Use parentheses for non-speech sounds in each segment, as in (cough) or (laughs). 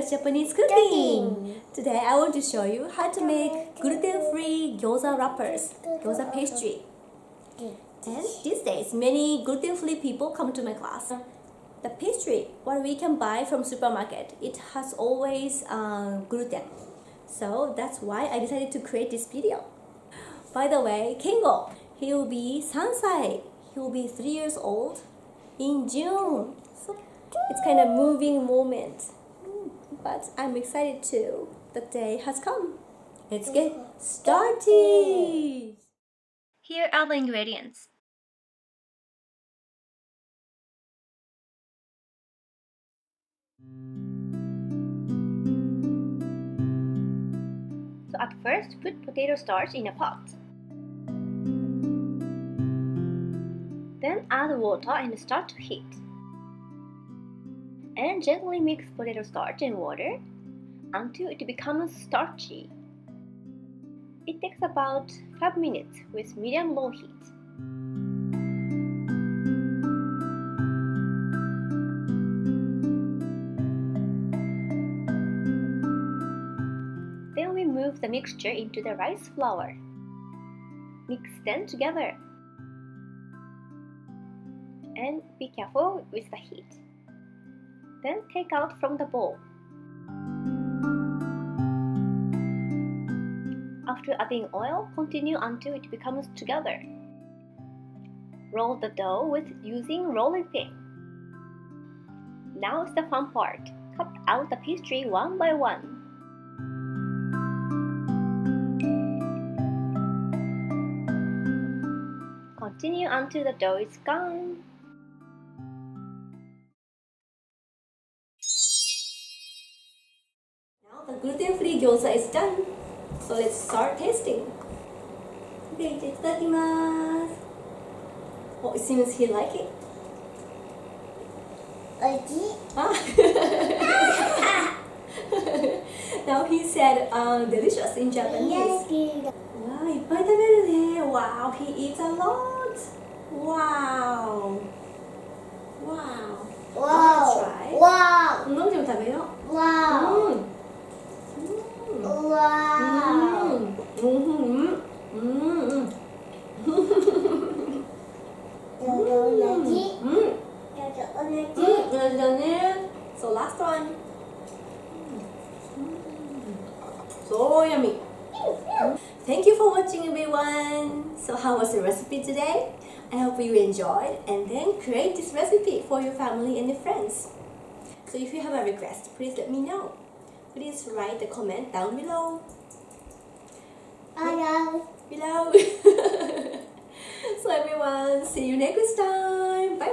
Japanese cooking. Today I want to show you how to make gluten-free gyoza wrappers, gyoza pastry. And these days, many gluten-free people come to my class. The pastry, what we can buy from supermarket, it has always uh, gluten. So that's why I decided to create this video. By the way, Kengo, he will be sansai. He will be three years old in June. It's kind of moving moment. But I'm excited too. The day has come. Let's get started. Here are the ingredients. So at first, put potato starch in a pot. Then add water and start to heat. And gently mix potato starch and water until it becomes starchy. It takes about 5 minutes with medium-low heat. Then we move the mixture into the rice flour. Mix them together. And be careful with the heat. Then take out from the bowl. After adding oil, continue until it becomes together. Roll the dough with using rolling pin. Now is the fun part. Cut out the pastry one by one. Continue until the dough is gone. the gluten-free gyoza is done. So let's start tasting. Okay, いただきます。Oh, it seems he like it. おいしい Ah. (laughs) now he said uh, delicious in 大 Japanese. 好きだ Wow, いっぱい食べるね。Wow, he eats a lot. Wow. Wow. わ I'll try. おわ飲んでも食べよう。 同じうん。同じうん、同じだね。So last one. So yummy. Thank you for watching everyone. So how was the recipe today? I hope you enjoyed and then create this recipe for your family and your friends. So if you have a request, please let me know. Please write the comment down below. あら Below. (laughs) see you next time. Bye bye.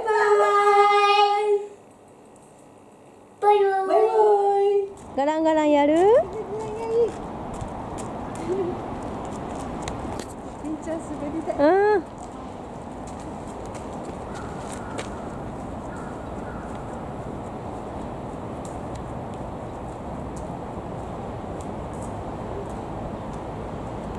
バイバイ Bye bye. ガランガランやる？ピンチャー滑りたい。うん。